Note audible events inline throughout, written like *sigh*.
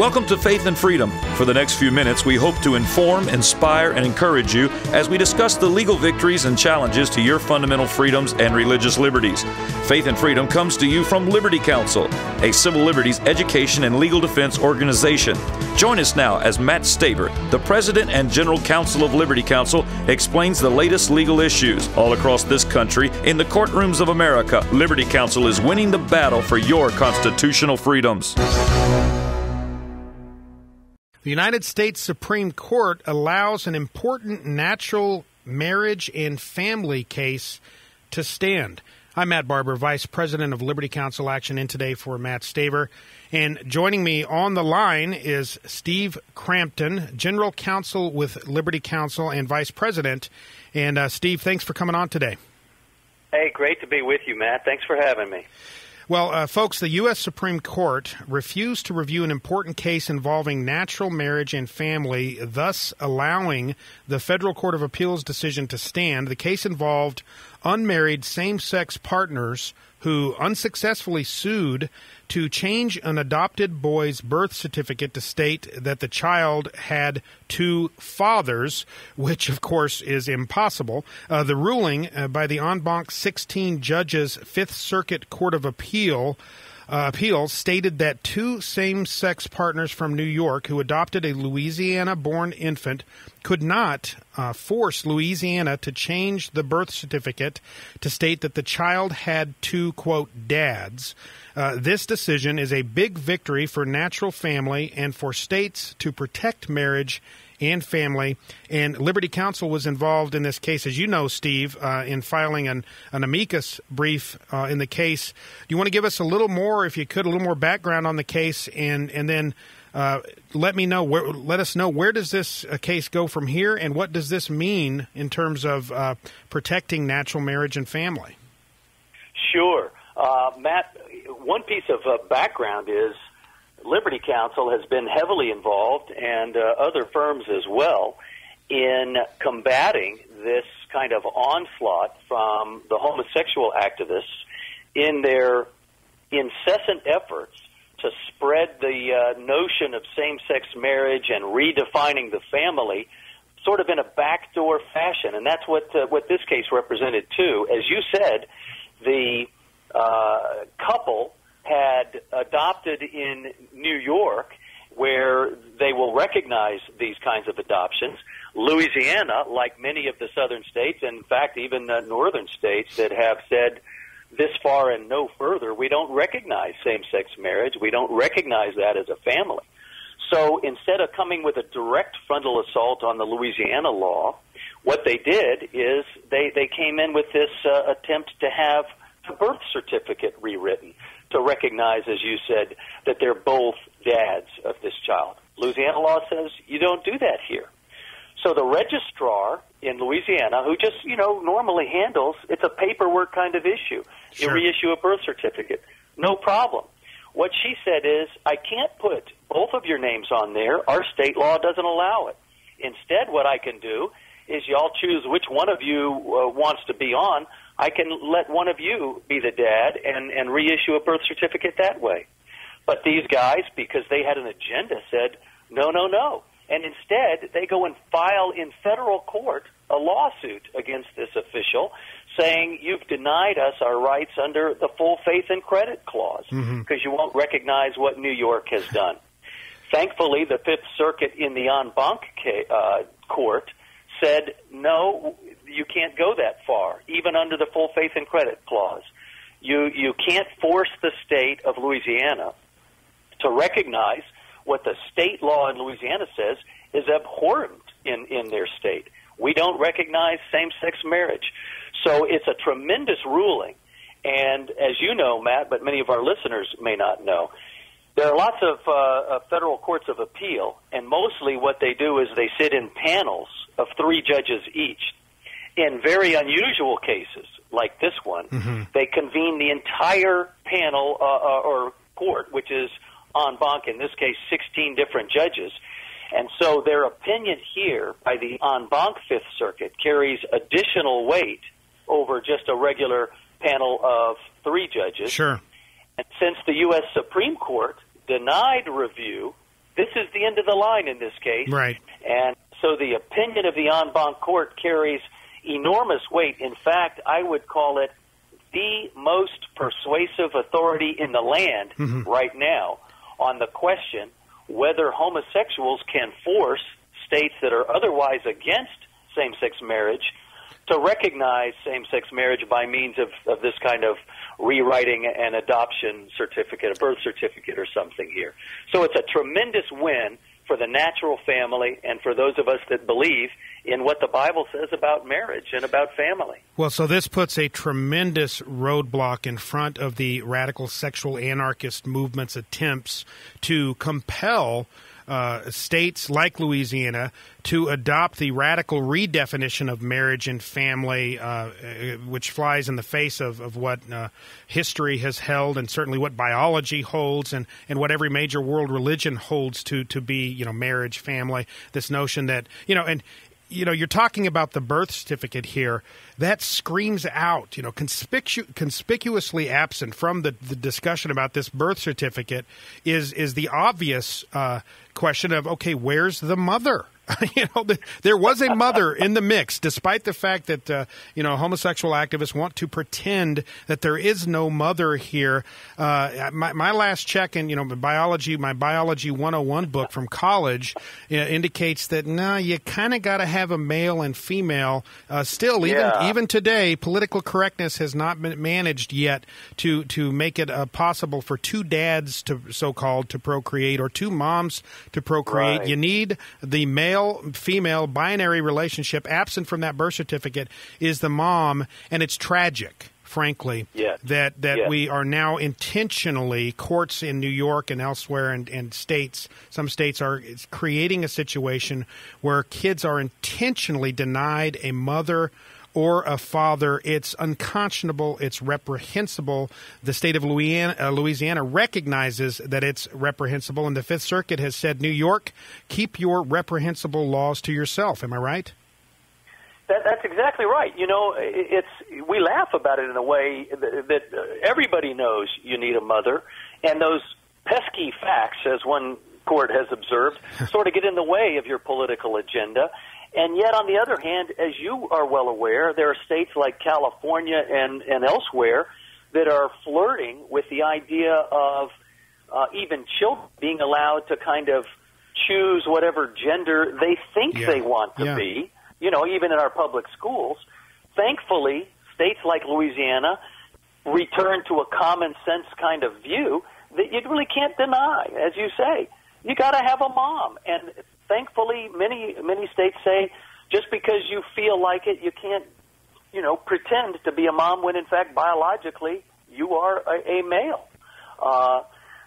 Welcome to Faith and Freedom. For the next few minutes, we hope to inform, inspire, and encourage you as we discuss the legal victories and challenges to your fundamental freedoms and religious liberties. Faith and Freedom comes to you from Liberty Counsel, a civil liberties education and legal defense organization. Join us now as Matt Staver, the President and General Counsel of Liberty Counsel, explains the latest legal issues all across this country in the courtrooms of America. Liberty Counsel is winning the battle for your constitutional freedoms. The United States Supreme Court allows an important natural marriage and family case to stand. I'm Matt Barber, Vice President of Liberty Counsel Action in today for Matt Staver. And joining me on the line is Steve Crampton, General Counsel with Liberty Counsel and Vice President. And uh, Steve, thanks for coming on today. Hey, great to be with you, Matt. Thanks for having me. Well, uh, folks, the U.S. Supreme Court refused to review an important case involving natural marriage and family, thus allowing the Federal Court of Appeals decision to stand. The case involved unmarried same sex partners who unsuccessfully sued to change an adopted boy's birth certificate to state that the child had two fathers, which of course is impossible. Uh, the ruling uh, by the en banc 16 judges Fifth Circuit Court of Appeal uh, appeals stated that two same sex partners from New York who adopted a Louisiana born infant could not uh, force Louisiana to change the birth certificate to state that the child had two, quote, dads. Uh, this decision is a big victory for natural family and for states to protect marriage and family. And Liberty Counsel was involved in this case, as you know, Steve, uh, in filing an, an amicus brief uh, in the case. Do you want to give us a little more, if you could, a little more background on the case, and and then uh, let me know where, let us know where does this uh, case go from here, and what does this mean in terms of uh, protecting natural marriage and family? Sure, uh, Matt. One piece of background is Liberty Counsel has been heavily involved, and uh, other firms as well, in combating this kind of onslaught from the homosexual activists in their incessant efforts to spread the uh, notion of same-sex marriage and redefining the family sort of in a backdoor fashion. And that's what uh, what this case represented too. As you said the uh, couple had adopted in New York, where they will recognize these kinds of adoptions. Louisiana, like many of the southern states, and in fact, even the northern states that have said this far and no further, we don't recognize same sex marriage. We don't recognize that as a family. So instead of coming with a direct frontal assault on the Louisiana law, what they did is they, they came in with this uh, attempt to have the birth certificate rewritten to recognize, as you said, that they're both dads of this child. Louisiana law says you don't do that here. So the registrar in Louisiana, who just, you know, normally handles, it's a paperwork kind of issue. Sure. You reissue a birth certificate. No problem. What she said is, I can't put both of your names on there. Our state law doesn't allow it. Instead, what I can do is y'all choose which one of you uh, wants to be on. I can let one of you be the dad and, and reissue a birth certificate that way. But these guys, because they had an agenda, said, no, no, no. And instead, they go and file in federal court a lawsuit against this official saying you've denied us our rights under the full faith and credit clause because mm-hmm. you won't recognize what New York has done. Thankfully, the Fifth Circuit in the en banc uh, court said, no, you can't go that far, even under the full faith and credit clause. You, you can't force the state of Louisiana to recognize what the state law in Louisiana says is abhorrent in, in their state. We don't recognize same sex marriage. So it's a tremendous ruling. And as you know, Matt, but many of our listeners may not know, there are lots of uh, federal courts of appeal, and mostly what they do is they sit in panels of three judges each. In very unusual cases, like this one, mm-hmm. they convene the entire panel uh, uh, or court, which is en banc, in this case, 16 different judges. And so their opinion here by the en banc Fifth Circuit carries additional weight over just a regular panel of three judges. Sure. And since the U.S. Supreme Court denied review this is the end of the line in this case. Right. And so the opinion of the en banc court carries enormous weight. In fact, I would call it the most persuasive authority in the land Mhm. right now on the question whether homosexuals can force states that are otherwise against same sex marriage to recognize same sex marriage by means of, of this kind of rewriting an adoption certificate, a birth certificate, or something here. So it's a tremendous win for the natural family and for those of us that believe in what the Bible says about marriage and about family. Well, so this puts a tremendous roadblock in front of the radical sexual anarchist movement's attempts to compel uh, states like Louisiana to adopt the radical redefinition of marriage and family, uh, uh, which flies in the face of, of what uh, history has held and certainly what biology holds and, and what every major world religion holds to, to be, you know, marriage, family, this notion that, you know, and you know, you're talking about the birth certificate here. That screams out, you know, conspicu- conspicuously absent from the, the discussion about this birth certificate is is the obvious uh, question of okay, where's the mother? *laughs* you know, the, there was a mother in the mix, despite the fact that uh, you know homosexual activists want to pretend that there is no mother here. Uh, my, my last check in you know biology, my biology 101 book from college uh, indicates that no, nah, you kind of got to have a male and female. Uh, still, even Yeah. even today, political correctness has not been managed yet to to make it uh, possible for two dads to so called to procreate or two moms to procreate. Right. You need the male female binary relationship. Absent from that birth certificate is the mom, and it's tragic. Frankly, Yes. that that Yes. we are now intentionally courts in New York and elsewhere and, and states. Some states are creating a situation where kids are intentionally denied a mother or a father. It's unconscionable. It's reprehensible. The state of Louisiana, uh, Louisiana recognizes that it's reprehensible, and the Fifth Circuit has said, New York, keep your reprehensible laws to yourself. Am I right? That, that's exactly right. You know, it's we laugh about it in a way that, that uh, everybody knows you need a mother, and those pesky facts, as one court has observed, *laughs* sort of get in the way of your political agenda. And yet, on the other hand, as you are well aware, there are states like California and, and elsewhere that are flirting with the idea of uh, even children being allowed to kind of choose whatever gender they think Yeah. they want to Yeah. be you know, even in our public schools. Thankfully, states like Louisiana return to a common sense kind of view that you really can't deny, as you say. You got to have a mom, and thankfully, many many states say just because you feel like it, you can't, you know, pretend to be a mom when in fact biologically you are a, a male. Uh,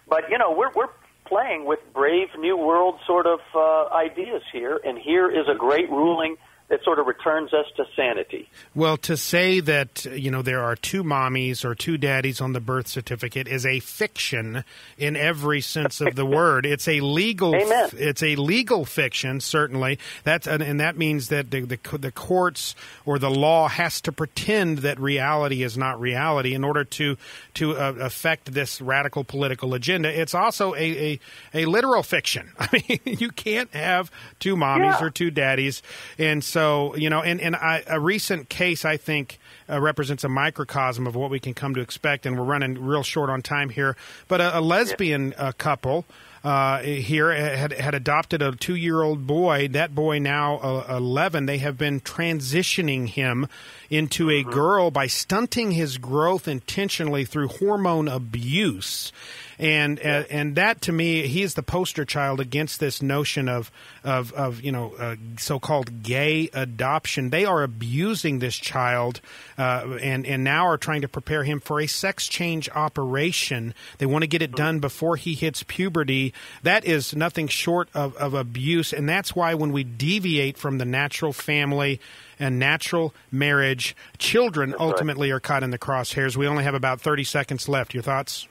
but you know, we're we're playing with brave new world sort of uh, ideas here, and here is a great ruling that sort of returns us to sanity. Well, to say that you know there are two mommies or two daddies on the birth certificate is a fiction in every sense of the *laughs* word. It's a legal. Amen. It's a legal fiction, certainly. That's and, and that means that the, the the courts or the law has to pretend that reality is not reality in order to to uh, affect this radical political agenda. It's also a a, a literal fiction. *laughs* I mean, you can't have two mommies Yeah. or two daddies, and so you know, and and I, a recent case I think uh, represents a microcosm of what we can come to expect, and we're running real short on time here. But a, a lesbian uh, couple. Uh, here had had adopted a two year old boy. That boy now uh, eleven. They have been transitioning him into a girl by stunting his growth intentionally through hormone abuse. And uh, and that to me he is the poster child against this notion of of of you know uh, so-called gay adoption. They are abusing this child uh, and and now are trying to prepare him for a sex change operation. They want to get it done before he hits puberty that is nothing short of, of abuse and that's why when we deviate from the natural family and natural marriage children right. ultimately are caught in the crosshairs we only have about 30 seconds left your thoughts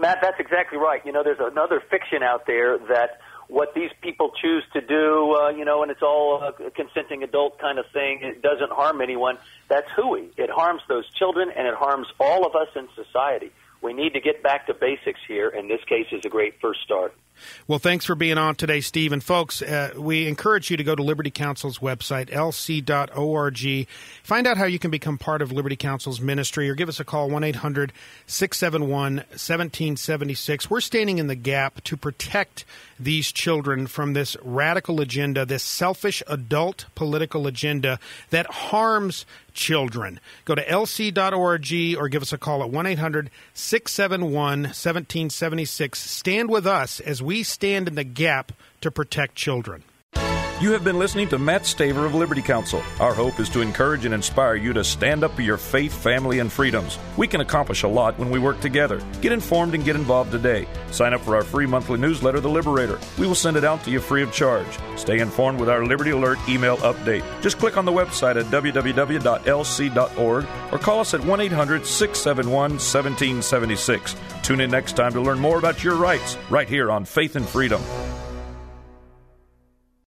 Matt, that's exactly right. You know, there's another fiction out there that what these people choose to do, uh, you know, and it's all a consenting adult kind of thing. It doesn't harm anyone. That's hooey. It harms those children, and it harms all of us in society. We need to get back to basics here, and this case is a great first start. Well, thanks for being on today, Steve. And folks, uh, we encourage you to go to Liberty Counsel's website, lc.org. Find out how you can become part of Liberty Counsel's ministry or give us a call, 1 800 671 1776. We're standing in the gap to protect these children from this radical agenda, this selfish adult political agenda that harms children. Go to lc.org or give us a call at 1 800 671 1776. Stand with us as we stand in the gap to protect children. You have been listening to Matt Staver of Liberty Counsel. Our hope is to encourage and inspire you to stand up for your faith, family, and freedoms. We can accomplish a lot when we work together. Get informed and get involved today. Sign up for our free monthly newsletter, The Liberator. We will send it out to you free of charge. Stay informed with our Liberty Alert email update. Just click on the website at www.lc.org or call us at 1 800 671 1776. Tune in next time to learn more about your rights right here on Faith and Freedom.